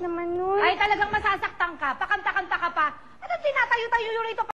naman nun. Ay, talagang masasaktan ka. Pakanta-kanta ka pa. Ano tinatayo-tayo rito?